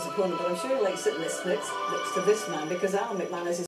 disappointed, but I'm sure he likes sitting next, next to this man because Alan McManus is